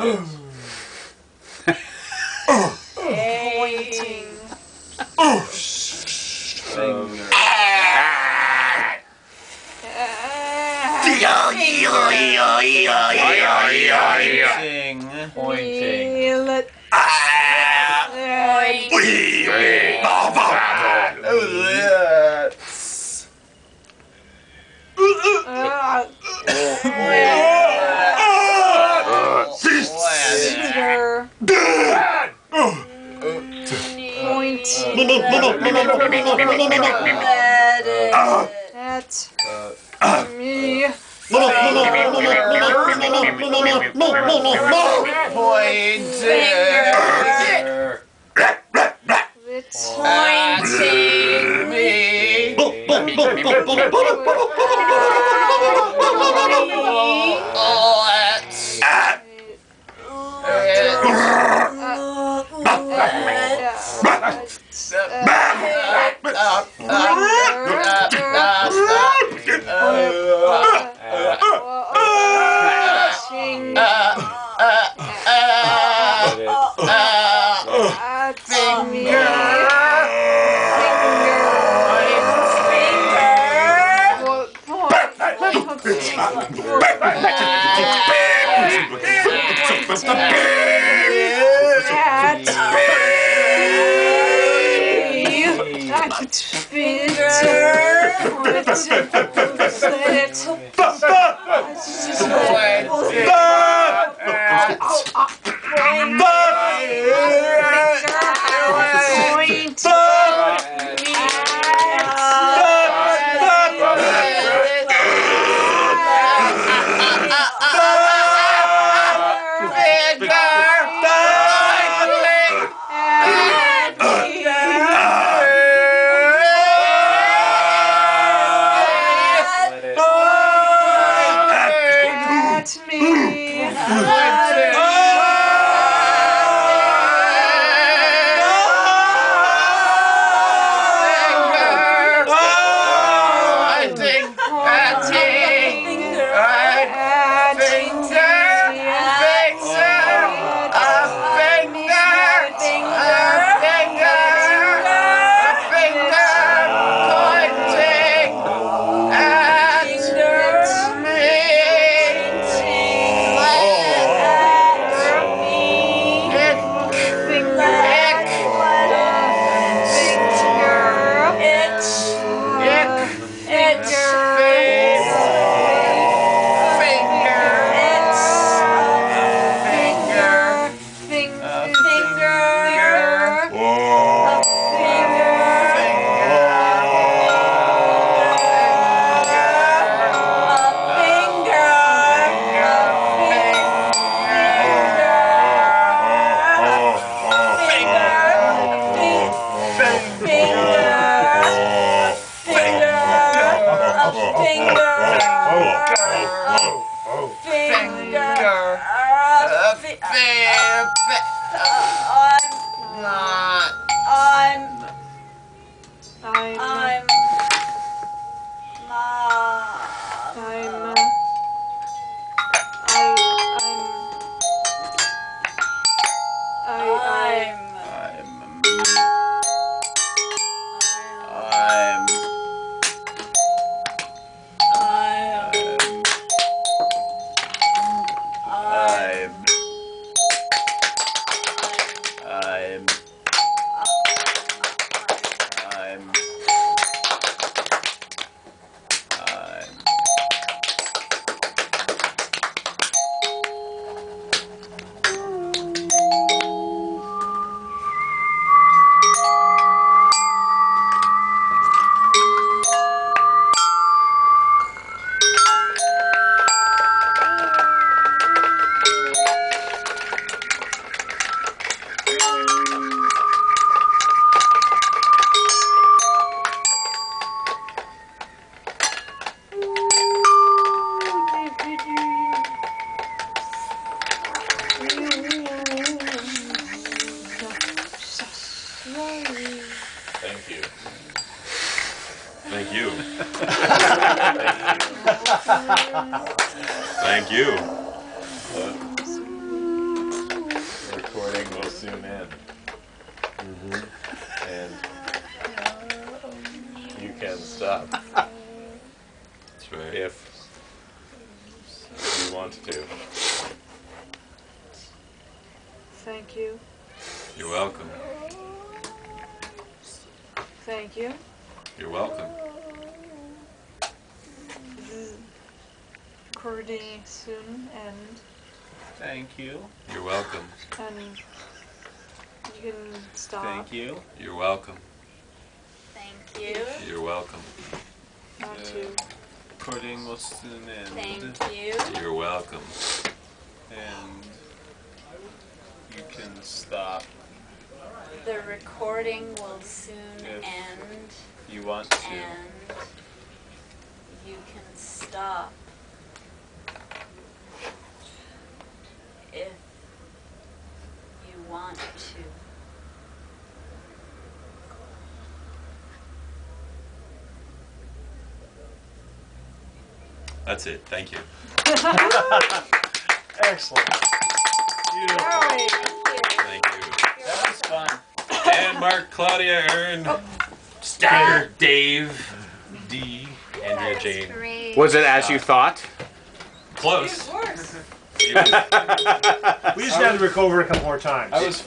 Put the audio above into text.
Pointing. Finger. Pointing. Pointing. Kneel. Pointing. At me. Pointer. Little. Pointing me. At me. At I'm Thank you. Recording will soon end. Mm-hmm. And you can stop That's right. if you want to. Thank you. You're welcome. Thank you. You're welcome. Recording soon and Thank you. You're welcome. and you can stop. Thank you. You're welcome. Thank you. You're welcome. Not Uh, to. Recording will soon end. Thank you. You're welcome. And you can stop. The recording will soon If- end You want to. and you can stop if you want to. That's it. Thank you. Excellent. Beautiful. Alright. Thank you. That was fun. And Mark, Claudia, Aaron, oh. Stagger, Dave, D, Andrea, Jane. Great. Was it as you uh, thought? Close. We just had to recover a couple more times. I was